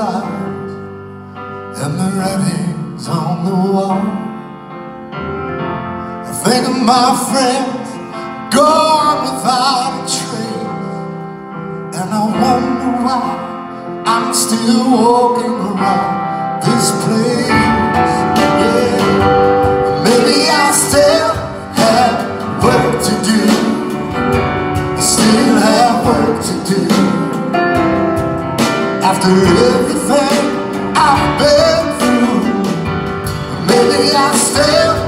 and the writing's on the wall. I think of my friends gone without a trace, and I wonder why I'm still walking around After everything I've been through, maybe I stay.